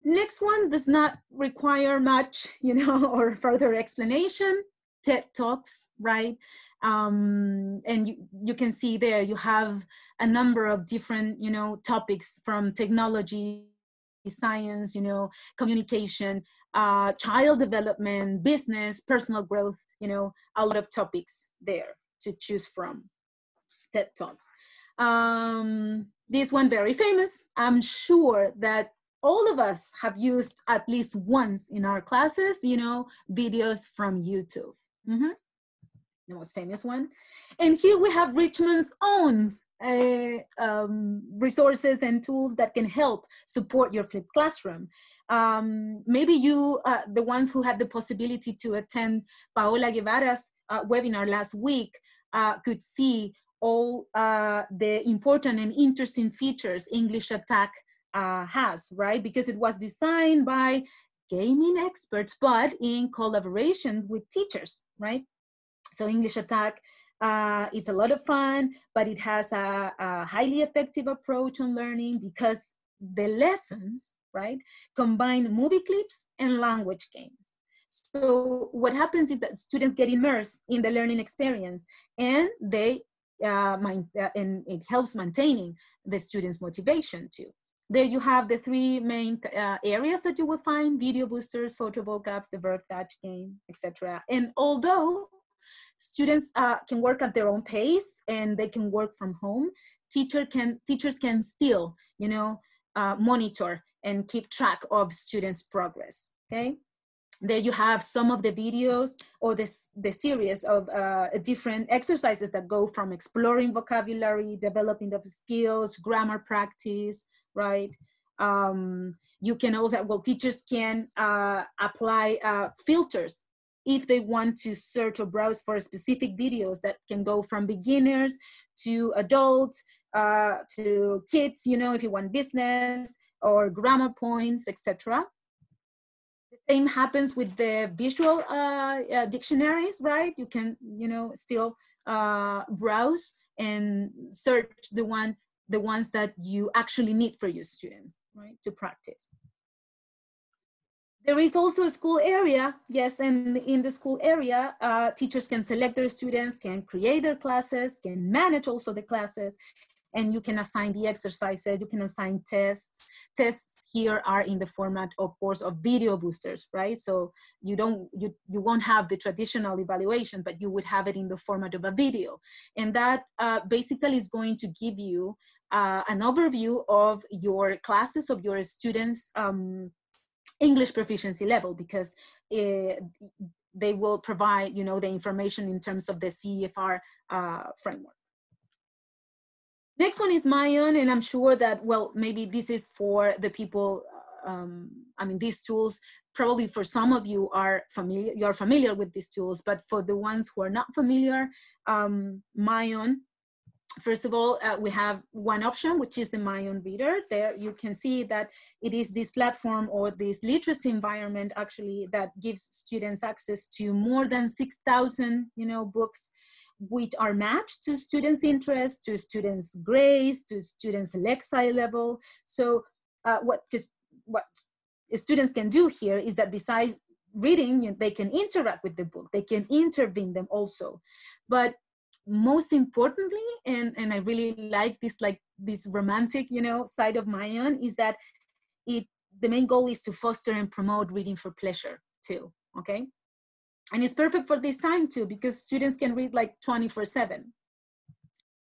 Next one does not require much, you know, [laughs] or further explanation. TED Talks, right? um, and you, you can see there you have a number of different you know topics from technology science you know communication uh, child development business personal growth you know a lot of topics there to choose from ted talks. Um, this one very famous. I'm sure that all of us have used at least once in our classes you know videos from youtube mm-hmm the most famous one. And here we have Richmond's own uh, um, resources and tools that can help support your flipped classroom. Um, maybe you, uh, the ones who had the possibility to attend Paola Guevara's uh, webinar last week, uh, could see all uh, the important and interesting features English Attack uh, has, right? Because it was designed by gaming experts, but in collaboration with teachers, right? So English Attack, uh, it's a lot of fun, but it has a, a highly effective approach on learning because the lessons, right, combine movie clips and language games. So what happens is that students get immersed in the learning experience and they uh, mind, uh, and it helps maintaining the students' motivation too. There you have the three main uh, areas that you will find, video boosters, photo vocabs, the verb catch game, etc. And although students uh, can work at their own pace and they can work from home teacher can teachers can still you know uh, monitor and keep track of students progress okay there you have some of the videos or this the series of uh, different exercises that go from exploring vocabulary developing of skills grammar practice right um, you can also well teachers can uh, apply uh, filters if they want to search or browse for specific videos that can go from beginners to adults uh, to kids, you know, if you want business or grammar points, etc. The same happens with the visual uh, uh, dictionaries, right? You can, you know, still uh, browse and search the one, the ones that you actually need for your students, right, to practice. There is also a school area, yes, and in the school area, uh, teachers can select their students, can create their classes, can manage also the classes, and you can assign the exercises, you can assign tests. Tests here are in the format, of course, of video boosters, right? So you don't, you, you won't have the traditional evaluation, but you would have it in the format of a video. And that uh, basically is going to give you uh, an overview of your classes, of your students' um, English proficiency level because it, eh, they will provide, you know, the information in terms of the CEFR uh, framework. Next one is myON, and I'm sure that, well, maybe this is for the people, um, I mean, these tools, probably for some of you are familiar, you're familiar with these tools, but for the ones who are not familiar, um, myON First of all, uh, we have one option, which is the myON Reader. There you can see that it is this platform or this literacy environment actually that gives students access to more than 6,000 you know, books which are matched to students' interests, to students' grades, to students' Lexile level. So uh, what, what students can do here is that besides reading, they can interact with the book, they can intervene them also. But most importantly, and, and I really like this, like this romantic, you know, side of myON is that it, the main goal is to foster and promote reading for pleasure too, okay? And it's perfect for this time too, because students can read like 24 seven.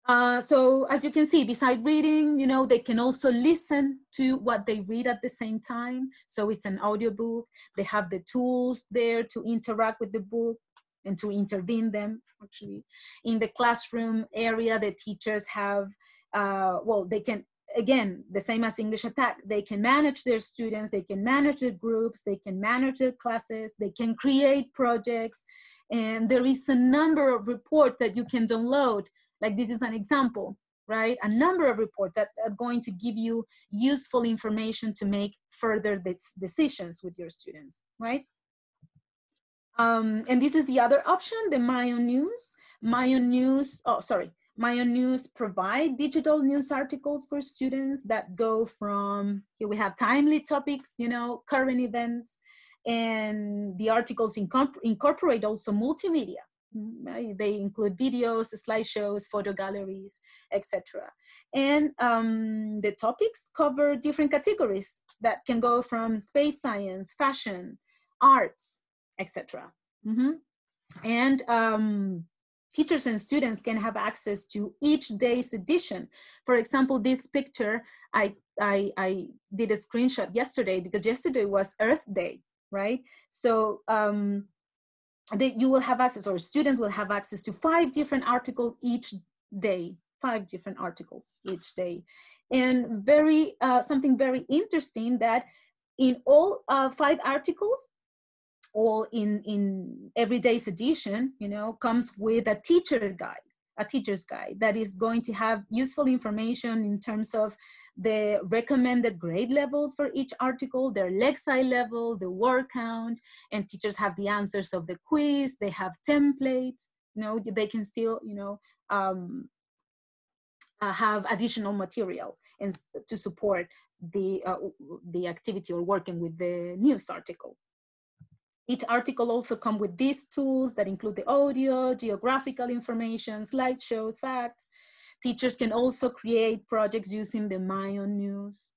Uh, so as you can see, beside reading, you know, they can also listen to what they read at the same time. So it's an audiobook. They have the tools there to interact with the book and to intervene them actually. In the classroom area, the teachers have, uh, well, they can, again, the same as English Attack, they can manage their students, they can manage their groups, they can manage their classes, they can create projects. And there is a number of reports that you can download like this is an example, right? A number of reports that are going to give you useful information to make further decisions with your students, right? Um, and this is the other option, the myON News. myON News, oh, sorry, myON News provide digital news articles for students that go from, here we have timely topics, you know, current events, and the articles incorporate also multimedia. Right? They include videos, slideshows, photo galleries, etc. And um, the topics cover different categories that can go from space science, fashion, arts, etc. Mm-hmm. And um, teachers and students can have access to each day's edition. For example, this picture, I, I, I did a screenshot yesterday because yesterday was Earth Day, right? So um, that you will have access or students will have access to five different articles each day five different articles each day and very uh, something very interesting that in all uh, five articles all in in everyday's edition you know comes with a teacher guide a teacher's guide that is going to have useful information in terms of the recommended grade levels for each article, their Lexile level, the word count, and teachers have the answers of the quiz, they have templates, you know, they can still, you know, um, uh, have additional material and to support the, uh, the activity or working with the news article. Each article also come with these tools that include the audio, geographical information, slideshows, facts. Teachers can also create projects using the myON News.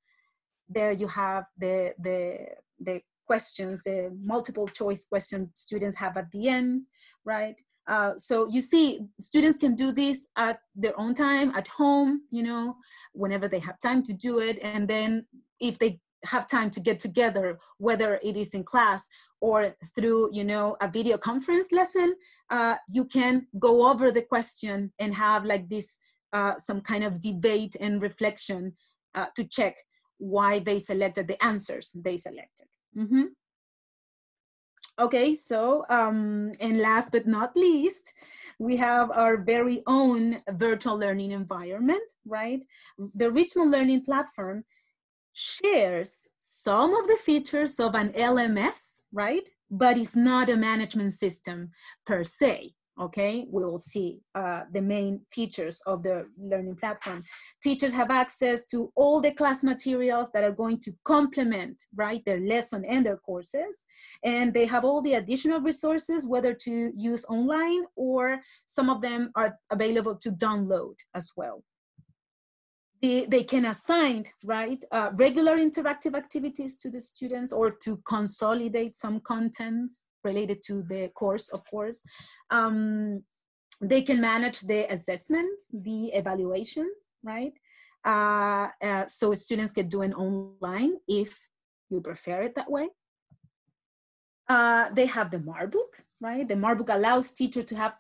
There you have the, the, the questions, the multiple choice questions students have at the end, right? Uh, so you see, students can do this at their own time, at home, you know, whenever they have time to do it. And then if they have time to get together, whether it is in class or through, you know, a video conference lesson, uh, you can go over the question and have like this, uh, some kind of debate and reflection uh, to check why they selected the answers they selected. Mm -hmm. Okay, so, um, and last but not least, we have our very own virtual learning environment, right? The Richmond Learning Platform shares some of the features of an LMS, right? But it's not a management system per se, okay? We will see uh, the main features of the learning platform. Teachers have access to all the class materials that are going to complement, right, their lesson and their courses. And they have all the additional resources, whether to use online or some of them are available to download as well they, can assign, right, uh, regular interactive activities to the students or to consolidate some contents related to the course, of course. Um, they can manage the assessments, the evaluations, right? Uh, uh, so students can do it online if you prefer it that way. Uh, they have the Markbook, right? The Markbook allows teachers to have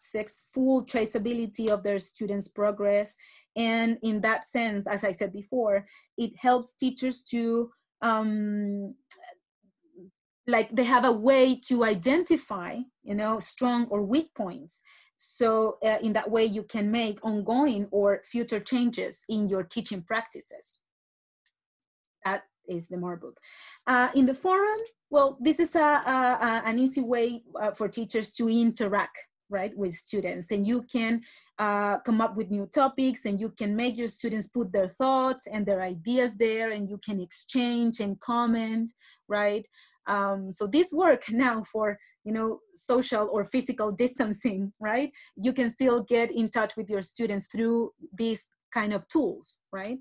full traceability of their students' progress. And in that sense, as I said before, it helps teachers to, um, like they have a way to identify, you know, strong or weak points. So uh, in that way, you can make ongoing or future changes in your teaching practices. That is the Markbook. Uh, in the forum, well, this is a, a, a an easy way uh, for teachers to interact right, with students. And you can uh, come up with new topics and you can make your students put their thoughts and their ideas there and you can exchange and comment, right? Um, so this work [laughs] now for you know social or physical distancing right you can still get in touch with your students through these kind of tools right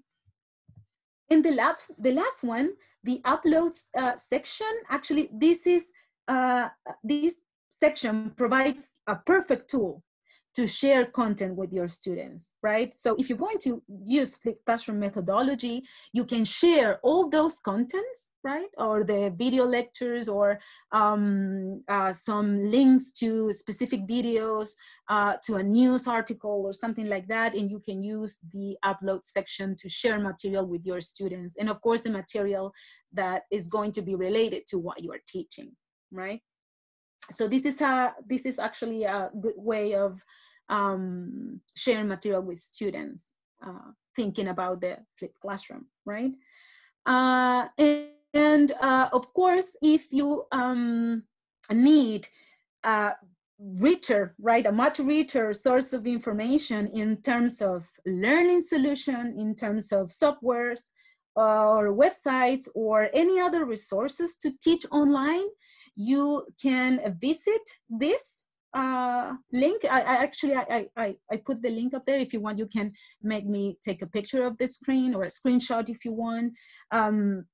and the last the last one the uploads uh, section. Actually this is uh, this section provides a perfect tool to share content with your students, right? So if you're going to use flipped classroom methodology, you can share all those contents, right? Or the video lectures or um, uh, some links to specific videos, uh, to a news article or something like that. And you can use the upload section to share material with your students. And of course, the material that is going to be related to what you are teaching, right? So this is a this is actually a good way of um, sharing material with students, uh, thinking about the flipped classroom, right? Uh, and, and uh, of course, if you um, need a richer, right, a much richer source of information in terms of learning solution, in terms of softwares, or websites or any other resources to teach online, you can visit this uh, link. I, I actually, I, I, I put the link up there. If you want, you can make me take a picture of the screen or a screenshot if you want. Um,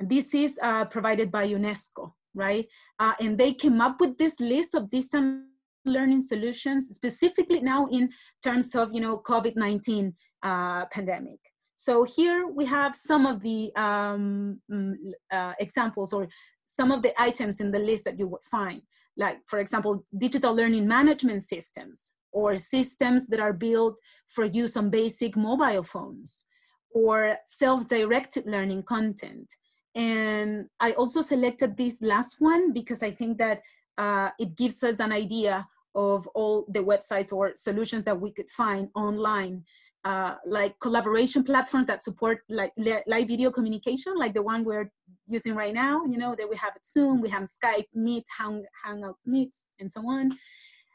this is uh, provided by UNESCO, right? Uh, and they came up with this list of distant learning solutions specifically now in terms of, you know, COVID-19 uh, pandemic. So here we have some of the um, mm, uh, examples or some of the items in the list that you would find like for example, digital learning management systems or systems that are built for use on basic mobile phones or self-directed learning content. And I also selected this last one because I think that uh, it gives us an idea of all the websites or solutions that we could find online uh, like collaboration platforms that support like live video communication, like the one we're using right now. You know that we have Zoom, we have Skype, Meet, Hang, Hangout Meets, and so on.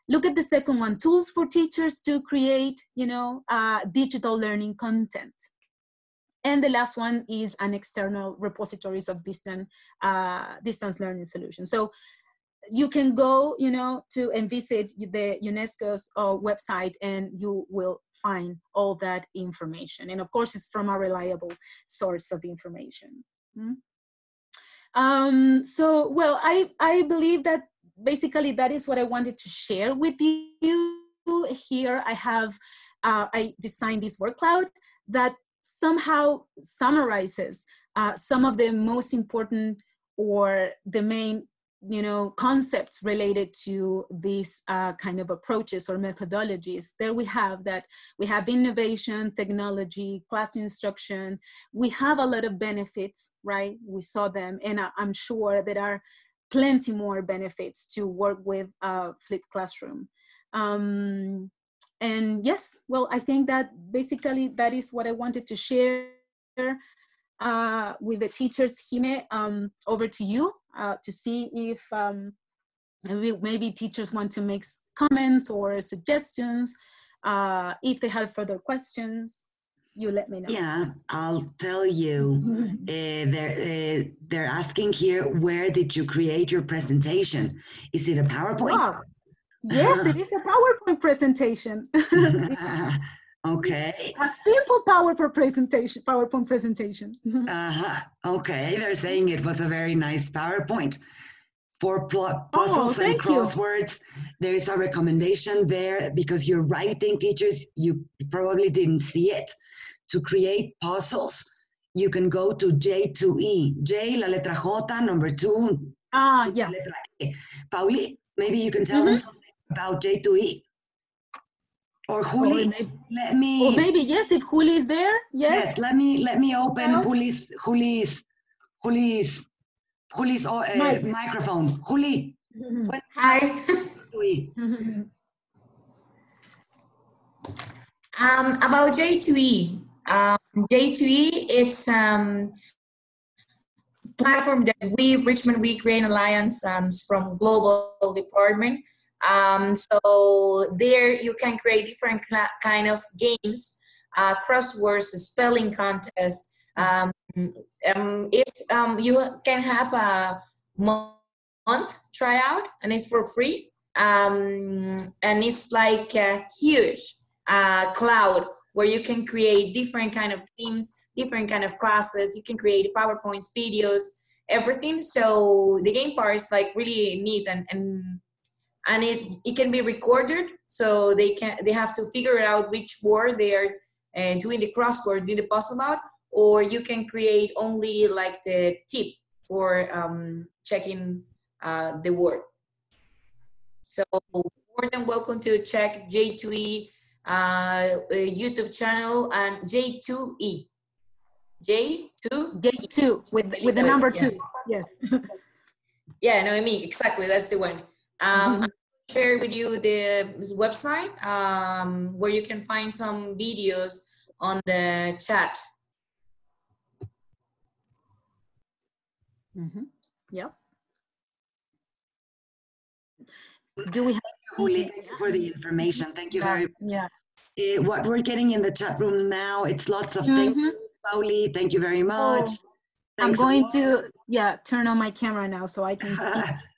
Look at the second one: tools for teachers to create, you know, uh, digital learning content. And the last one is an external repositories of distant uh, distance learning solutions. So you can go, you know, to and visit the UNESCO's uh, website and you will find all that information. And of course, it's from a reliable source of information. Hmm? Um, so, well, I, I believe that basically that is what I wanted to share with you. Here I have, uh, I designed this word cloud that somehow summarizes uh, some of the most important or the main you know concepts related to these uh, kind of approaches or methodologies. There we have that we have innovation technology class instruction. We have a lot of benefits right? We saw them and i'm sure there are plenty more benefits to work with a flipped classroom. Um, and yes well i think that basically that is what i wanted to share uh, with the teachers Jime um, over to you uh, to see if um, maybe, maybe, teachers want to make comments or suggestions. Uh, if they have further questions, you let me know. Yeah, I'll tell you. uh, they're uh, they're asking here, where did you create your presentation? Is it a PowerPoint? Oh, yes, it [laughs] is a PowerPoint presentation. [laughs] [laughs] Okay. A simple PowerPoint presentation. PowerPoint presentation. [laughs] uh-huh. Okay, they're saying it was a very nice PowerPoint. For pl- puzzles oh, and crosswords, you. there is a recommendation there because you're writing, teachers, you probably didn't see it. To create puzzles, you can go to J2E. J, la letra J, number two. Ah, yeah. Letra e. Pauli, maybe you can tell mm-hmm. them something about J2E. Or Juli, maybe, let me. Or maybe yes, if Juli is there, yes. Yes, let me let me open uh-huh. Juli's Juli's Juli's Juli's uh, Mic. microphone. Juli. Hi. [laughs] [laughs] um, about J2E. Um, J2E, it's um, platform that we, Richmond We Create Alliance um, from global department Um, so there you can create different kind of games, uh, crosswords, spelling contests. Um, um, if um, you can have a month tryout and it's for free, um, and it's like a huge uh, cloud where you can create different kind of themes, different kind of classes. You can create PowerPoints, videos, everything. So the game part is like really neat and and and it it can be recorded. So they can they have to figure out which word they are uh, doing the crossword, doing the puzzle about, or you can create only like the tip for um, checking uh, the word. So more than welcome to check J2E uh, YouTube channel and J2E. J2? J2 with, with the number two. Yes. [laughs] yeah, no, I mean, exactly. That's the one. Um, mm-hmm. share with you the website um, where you can find some videos on the chat. Mm-hmm. Yep. Do we have Juli, thank you for the information. Thank you very much. Yeah. Uh, what we're getting in the chat room now, it's lots of mm-hmm. things. Pauli, thank you very much. Oh, I'm going to, yeah, turn on my camera now so I can see. [laughs]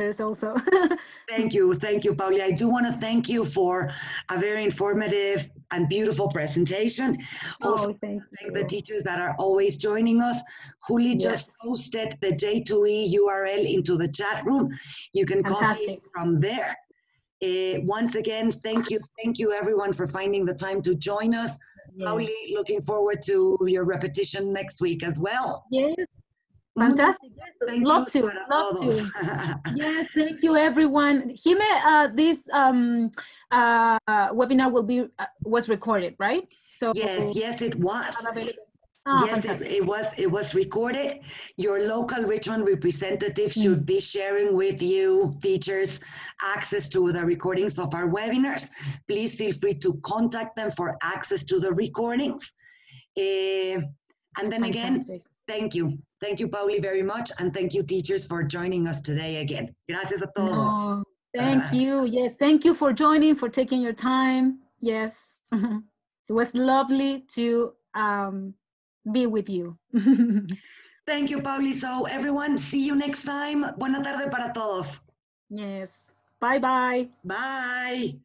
Also. [laughs] thank you. Thank you, Pauli. I do want to thank you for a very informative and beautiful presentation. Oh, also, thank, thank the teachers that are always joining us. Juli yes. just posted the J2E URL into the chat room. You can Fantastic. from there. Uh, once again, thank you, thank you everyone for finding the time to join us. Yes. Pauli, looking forward to your repetition next week as well. Yes, fantastic. Thank love to, love to. [laughs] yes, thank you everyone. Jime, uh, this um, uh, webinar will be uh, was recorded, right? So yes, yes, it was. Oh, yes, it, it, was it was recorded. Your local Richmond representative mm. should be sharing with you, teachers, access to the recordings of our webinars. Please feel free to contact them for access to the recordings. Uh, and then Fantastic. again, thank you. Thank you, Pauli, very much. And thank you, teachers, for joining us today again. Gracias a todos. No, thank uh, you. Yes, thank you for joining, for taking your time. Yes, [laughs] it was lovely to um, be with you. [laughs] Thank you, Pauli. So everyone, see you next time. Buena tarde para todos. Yes. Bye-bye. Bye.